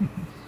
Mm-hmm.